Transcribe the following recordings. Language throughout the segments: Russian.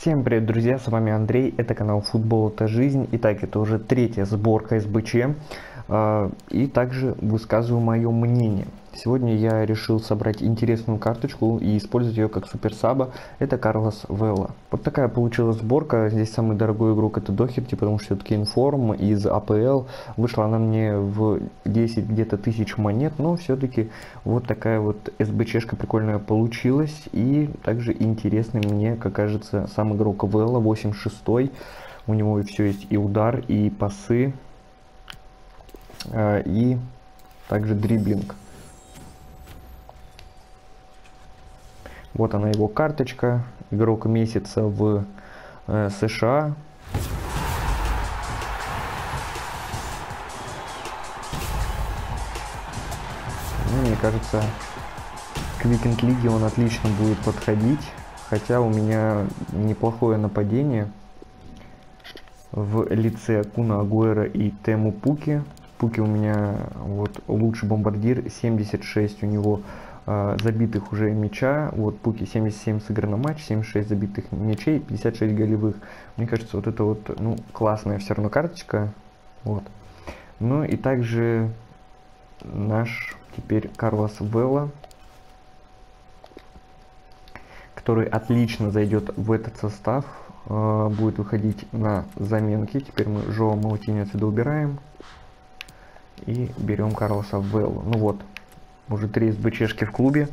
Всем привет, друзья, с вами Андрей, это канал Футбол это жизнь. Итак, это уже третья сборка СБЧ. А, и также высказываю мое мнение. Сегодня я решил собрать интересную карточку и использовать ее как суперсаба. Это Карлос Велла. Вот такая получилась сборка. Здесь самый дорогой игрок это Дохерти, потому что все-таки информ из АПЛ. Вышла она мне в 10 где-то тысяч монет, но все-таки вот такая вот СБЧшка прикольная получилась. И также интересный мне, как кажется, сам игрок Велла 8-6. У него все есть и удар, и пасы, э, и также дриблинг. Вот она его карточка. Игрок месяца в э, США. Ну, мне кажется, к Викинг Лиге он отлично будет подходить. Хотя у меня неплохое нападение в лице Куна Агуэра и Тему Пуки. Пуки у меня вот лучший бомбардир, 76 у него забитых уже мяча. Вот Пуки 77 сыграно матч, 76 забитых мячей, 56 голевых. Мне кажется, вот это вот, ну, классная все равно карточка. Вот. Ну и также наш теперь Карлос Велла, который отлично зайдет в этот состав. Э, будет выходить на заменки. Теперь мы Жоа Маутини отсюда убираем. И берем Карлоса Велла. Ну вот, уже три СБЧшки в клубе.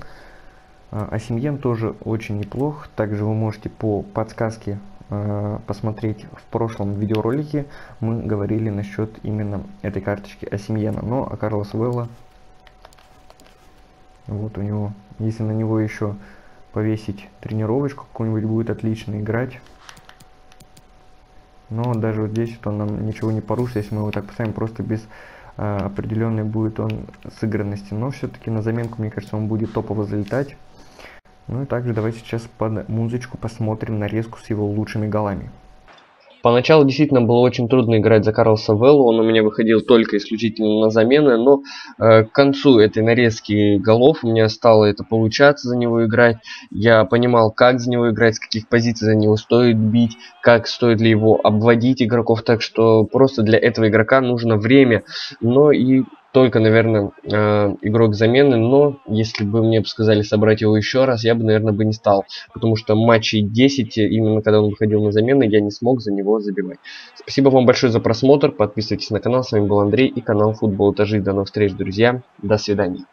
Асимьен тоже очень неплох. Также вы можете по подсказке а, посмотреть в прошлом видеоролике. Мы говорили насчет именно этой карточки Асимьена. Но а Карлос Велла, вот у него, если на него еще повесить тренировочку какую-нибудь, будет отлично играть. Но даже вот здесь вот нам ничего не порушит, если мы его так поставим просто без а, определенный будет он сыгранности, но все-таки на заменку, мне кажется, он будет топово залетать. Ну и также давайте сейчас под музычку посмотрим нарезку с его лучшими голами. Поначалу действительно было очень трудно играть за Карлса Веллу, он у меня выходил только исключительно на замены, но э, к концу этой нарезки голов у меня стало это получаться за него играть. Я понимал, как за него играть, с каких позиций за него стоит бить, как стоит ли его обводить игроков, так что просто для этого игрока нужно время, но и только, наверное, э, игрок замены, но если бы мне сказали собрать его еще раз, я бы, наверное, бы не стал, потому что матчей 10, именно когда он выходил на замены, я не смог за него забивать. Спасибо вам большое за просмотр, подписывайтесь на канал, с вами был Андрей и канал Футбол Этажи. До новых встреч, друзья, до свидания.